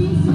Peace.